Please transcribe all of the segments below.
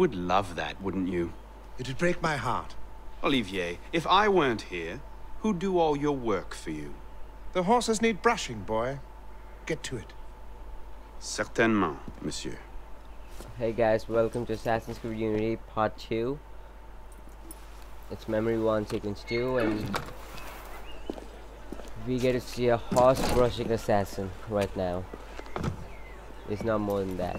would love that, wouldn't you? It'd break my heart. Olivier, if I weren't here, who'd do all your work for you? The horses need brushing, boy. Get to it. Certainement, monsieur. Hey guys, welcome to Assassin's Creed Unity Part 2. It's Memory 1 Sequence 2 and we get to see a horse brushing assassin right now. It's not more than that.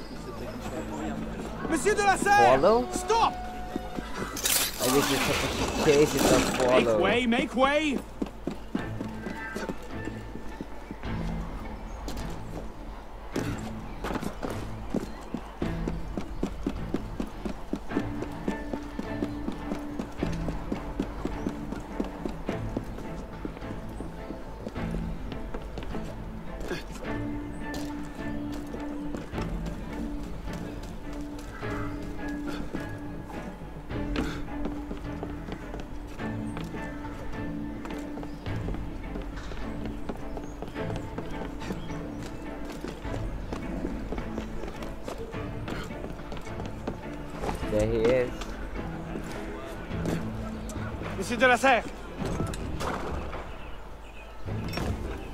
Monsieur de la Serre! Follow? Stop! I guess you're supposed to chase it, not follow. Make way, make way! There he is. Monsieur de la Serre!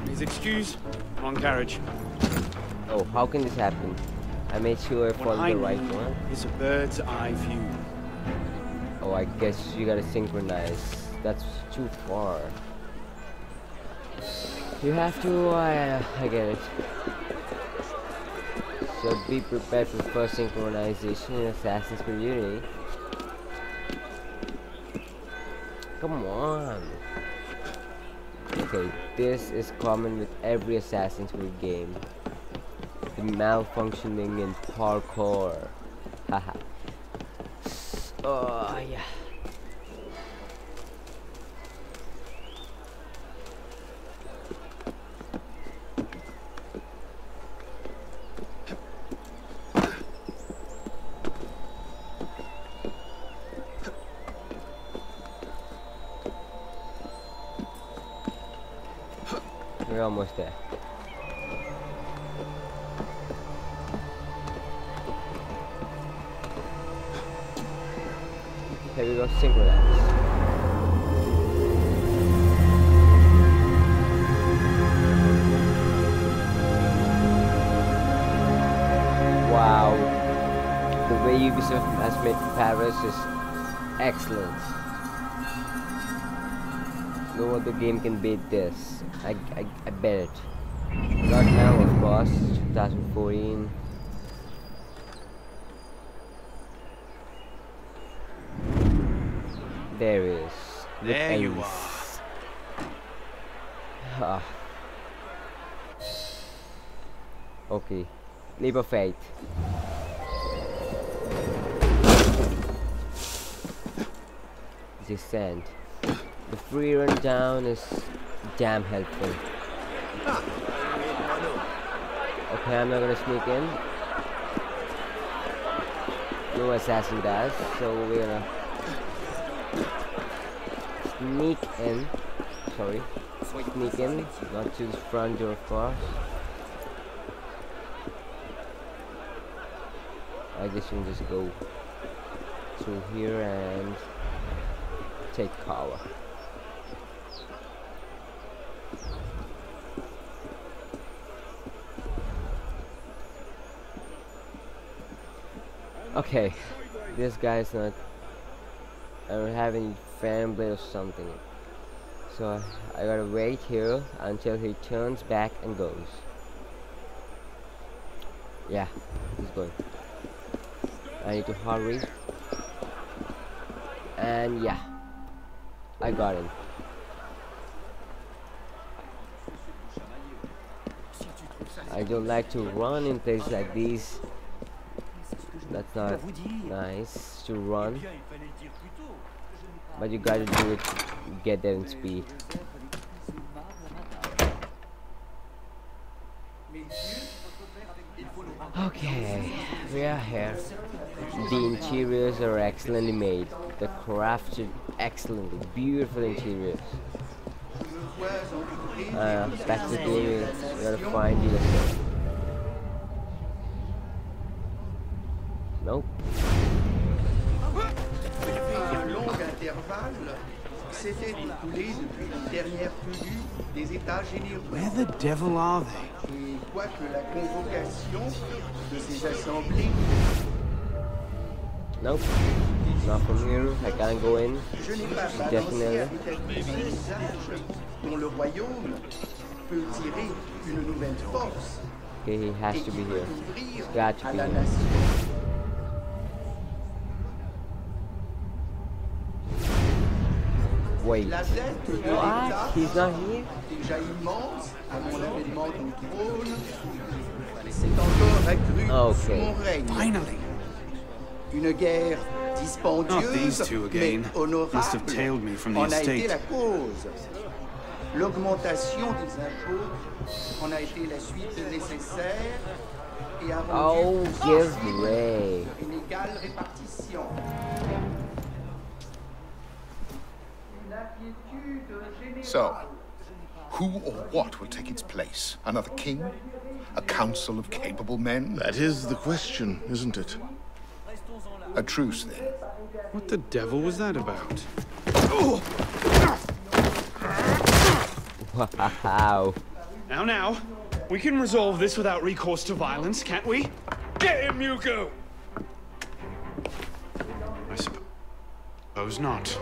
His excuse, wrong carriage. Oh, how can this happen? I made sure I followed I the right one. is a bird's eye view. Oh, I guess you gotta synchronize. That's too far. You have to, uh, I get it. So be prepared for first synchronization in Assassin's Creed Unity. Come on. Okay, this is common with every Assassin's Creed game. The malfunctioning in parkour. Haha. oh, yeah. We're almost there. Here we go, synchronize. Wow. The way Ubisoft has made Paris is excellent. No other game can beat this. I, I, I bet it. Not now, of course. 2014. There it is. With There you Ace. Ah. Okay. Leap of faith. Descent. The free run down is damn helpful. Okay, I'm not gonna sneak in. No assassin does, so we're gonna sneak in. Sorry, sneak in, not to the front door, of course. I guess you can just go through here and take cover. Okay, this guy's not. I don't have any fan blade or something. So I gotta wait here until he turns back and goes. Yeah, he's going. I need to hurry. And yeah, I got him. I don't like to run in places like these. That's not nice to run. But you gotta do it to get there in speed. Okay, we are here. The interiors are excellently made. The crafted excellently, beautiful interiors. Uh, to the game, we gotta find you. Nope. Un long intervalle s'était écoulé depuis la dernière tenue des États généraux. Where the devil are they? Et quoique la convocation de ces assemblées, Nope. Not from here. I can't go in. je n'ai pas Definitely. avec un visage dont le royaume peut tirer une nouvelle force Okay, he has to be here. It's got to be here. Encore accrue Ok. sous mon règne. Finally! Une guerre Not dispendieuse, these two again. mais honorable, Must have tailed me from the en a été estate. la cause. L'augmentation des impôts en a été la suite nécessaire et a Oh, rendu give possible way. une égale répartition. Une inquiétude So, who or what will take its place? Another king? A council of capable men? That is the question, isn't it? A truce, then. What the devil was that about? Wow. Now, now, we can resolve this without recourse to violence, can't we? Get him, Hugo! I suppose not.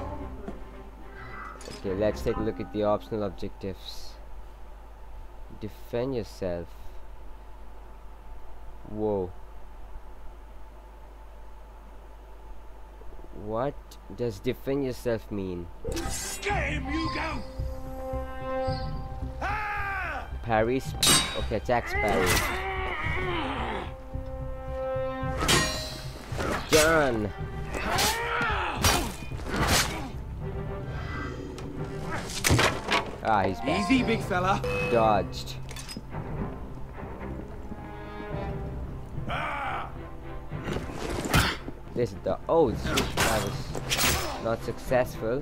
Okay, let's take a look at the optional objectives. Defend yourself. Whoa. What does defend yourself mean? Get him, Hugo! Parry? sp- Okay, attacks parry. Done! Ah, he's back. Easy, big fella. Dodged. This is the oh, that was not successful.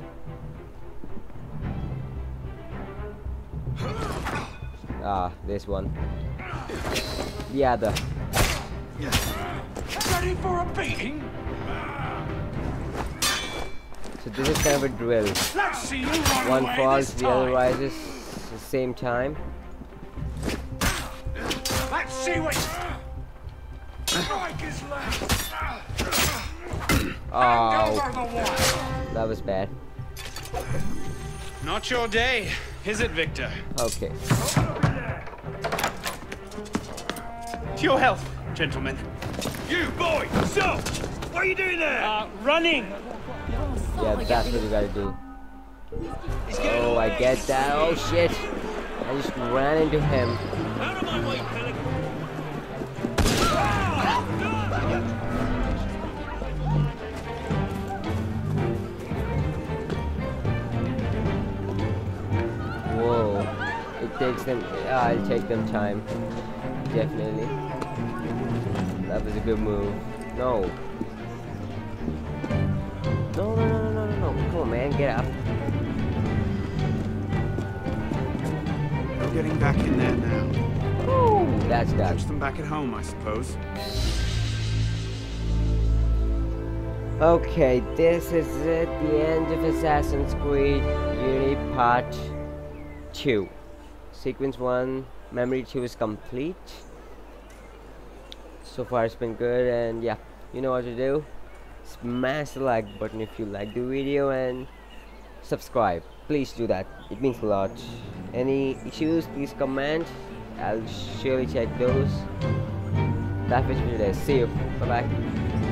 Ah, this one. The other. Ready for a beating? So this is kind of a drill. Let's see you run One falls, the other rises at the same time. Let's see what. Strike his legs. Oh, Over the that was bad. Not your day, is it, Victor? Okay. To your health, gentlemen. You boy, stop! What are you doing there? Uh, running. Yeah, that's what you gotta do. Oh, I get that. Oh shit! I just ran into him. Out of my way, Pelican! Whoa. It takes them. Yeah, I'll take them time. Definitely. That was a good move. No, no, no. Come on, man. Get up. No getting back in there now. Ooh, that's done. Catch them back at home, I suppose. Okay, this is it, the end of Assassin's Creed Unity Part 2. Sequence 1, Memory 2 is complete. So far it's been good and yeah, you know what to do. Smash the like button if you like the video and subscribe. Please do that, it means a lot. Any issues, please comment. I'll surely check those. That's it for today. See you. Bye bye.